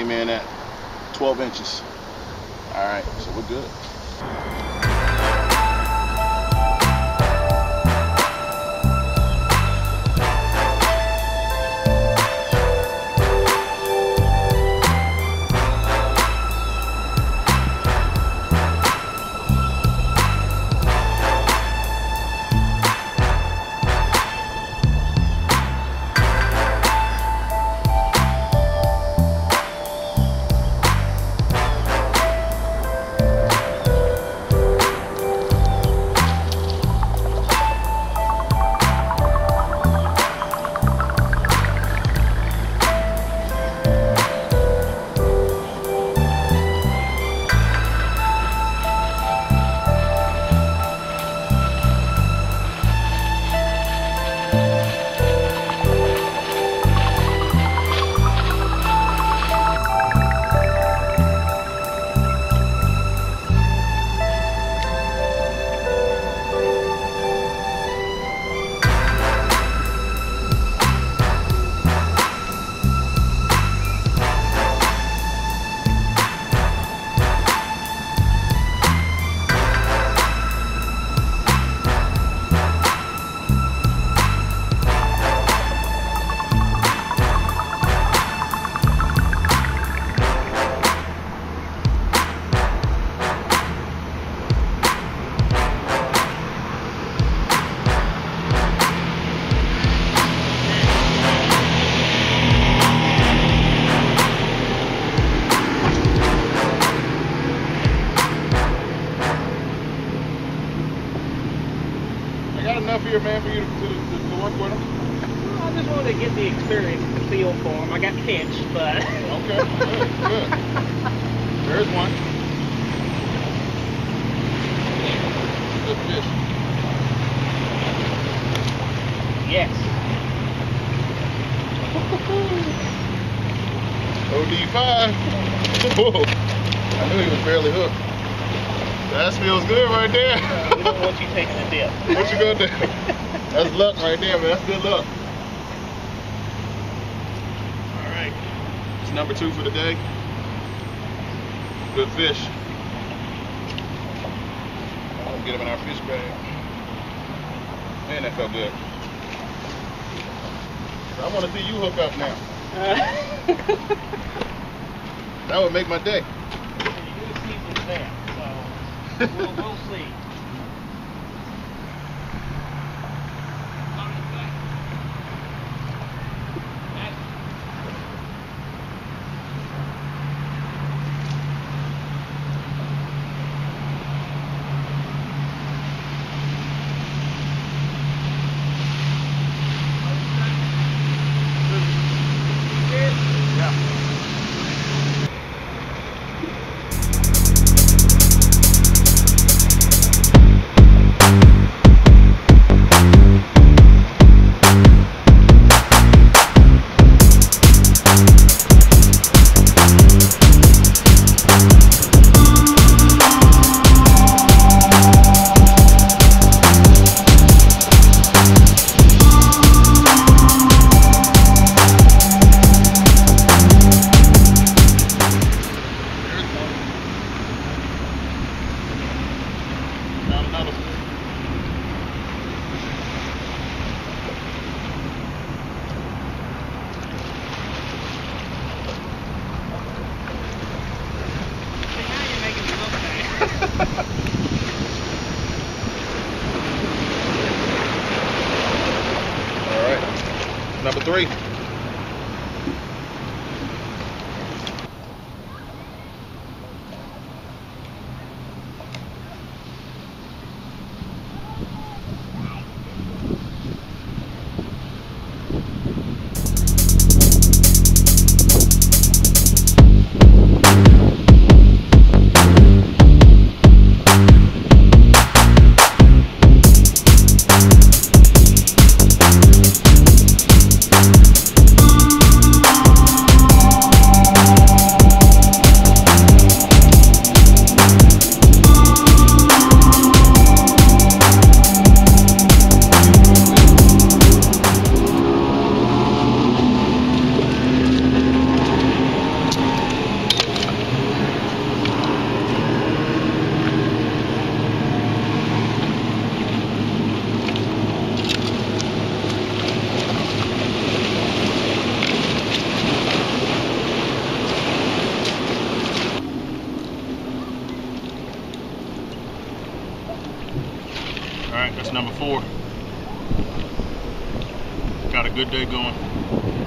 in at 12 inches. All right, so we're good. Got enough here, man, for you to, to, to, to work with them. I just wanted to get the experience, the feel for them. I got pinched, but. Okay, good, good. There's one. Good fish. yes. OD5. Whoa. I knew he was barely hooked. That feels good right there. We don't want you taking a dip. what you gonna do? That's luck right there, man. That's good luck. All right. It's number two for the day. Good fish. I'll get him in our fish bag. Man, that felt good. I want to see you hook up now. Uh. That would make my day. you do season there, so we'll, we'll see. Right. Three. right, that's number four. Got a good day going.